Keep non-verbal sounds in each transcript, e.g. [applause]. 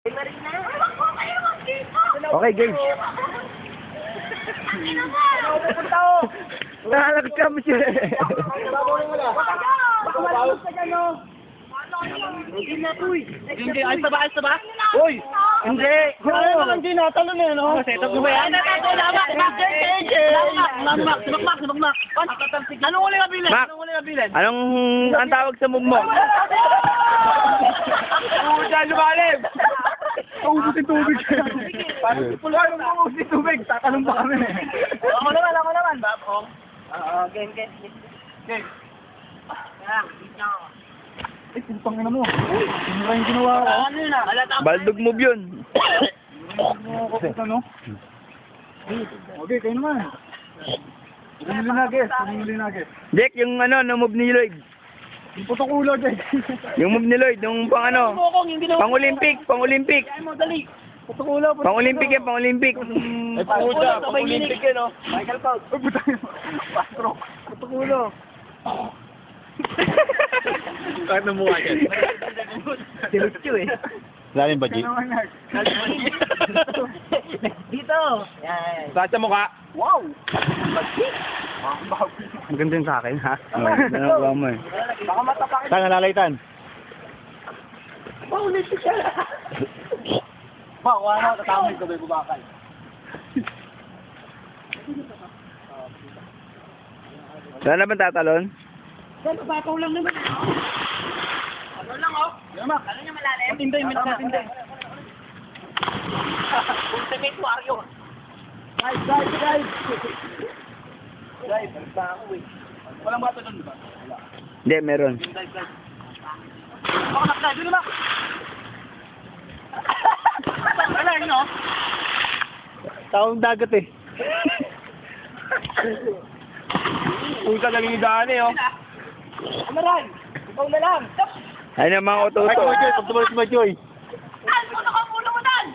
Okay, [laughs] ka mo siya. Hindi, ayos na ba? Ayos na ba? Uy! Hindi! Ano lang din natalon eh, no? Set up mo ba yan? Lamak, sumakmak, sumakmak. Anong uli kabilin? Mac. Anong uli kabilin? Anong ang tawag sa mo? Oo, dyan lumalim. Ubusin tubig. Parang pulgar mo ubusin tubig. Tatanong pa kami. Ako naman, ako naman. Babong. Oo, game, game. Game. Eh, putang ina mo. Ano ba yung ginawa ko? Ano yun ah? Baldog move yun. Ano ko no? Okay, kayo naman. Pinili na guess, pinili na guess. Jack, yung ano, no move ni Lloyd. Putok ulo, Jack. [laughs] Yung move ni Lloyd, yung pang ano, pang Olympic, pang Olympic. mo, dali. Putok ulo, putok Pang Olympic yan, pang Olympic. Ay, puta, pang Olympic yan, oh. Michael Phelps. Ay, puta yun. Pastro. Putok ulo. [laughs] Kahit na mukha yan. Silutyo eh. Lalim ba, G? [laughs] Dito. Yan. Sa sa mukha. Wow. Ang ganda yung sa akin, ha? Ano mo eh. Baka matapakin. Saan nalalaitan? Wow, ulit siya. Ba, wala na, tatamay ko ba yung bubakal? Saan na ba tatalon? Gano'n, bapaw lang naman. Ano lang, oh. Yamak. Ano niya malalim? Matinday, may nakatinday. [laughs] Ultimate Wario. Guys, guys, guys. Guys, basta ako eh. Walang bata doon, di ba? Wala. Hindi, meron. Guys, guys. Ako nakita, doon naman. Wala, [laughs] yun, oh. Taong dagat eh. Puta lang yung daan eh, oh. Rin? Ikaw na lang. Ayun ang mga Ay, uto-uto. Kuya Joy, pag tumalis mo, Joy. Ay, puto ka ulo mo doon!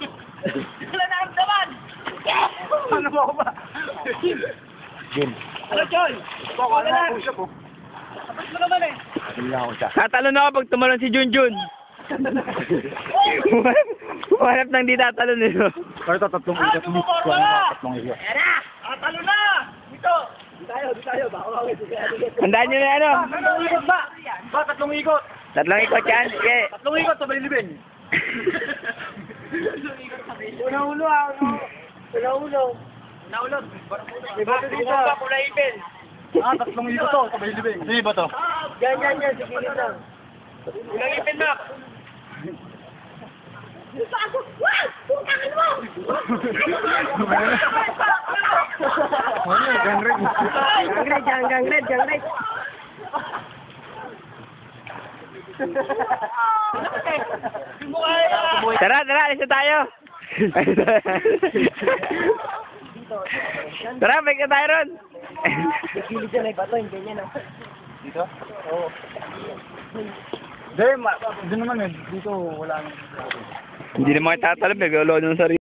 [laughs] Wala na ramdaman! Ano mo ba? Game. Ano, Choy? Bako na lang. Tapos mo naman eh. Hindi ako siya. Tatalon ako pag tumalon si Junjun. [laughs] Humanap ng di tatalon eh. Pero ito, tatlong Ah, ikot. tumukorma na! Tatlong ikot. Ayan na! Ah, talo na! Dito! Di tayo, tayo. Baka. Handaan nyo na ano. Tatlong ikot ba? Ba, tatlong ikot. Tatlong ikot yan. Sige. Tatlong ikot sa balilibin. [laughs] Una ulo ah, ulo. Una ulo. Una ulo. May bato dito. Pula ipin. Ah, tatlong ikot to sa balilibin. Sino ba to? Yan, yan, yan. Sige lang. Unang ipin, Mac. Ano, gangren. Gangred, gang, gangred, gangred. Tara, tara. Alis na tayo. [laughs] tara, balik na tayo ron. Gilid yan ay bato, hindi niya na. Dito? Oo. Hindi, ma- doon naman eh. Dito, wala nang... Hindi naman tatalon. Naglolo ng sarili.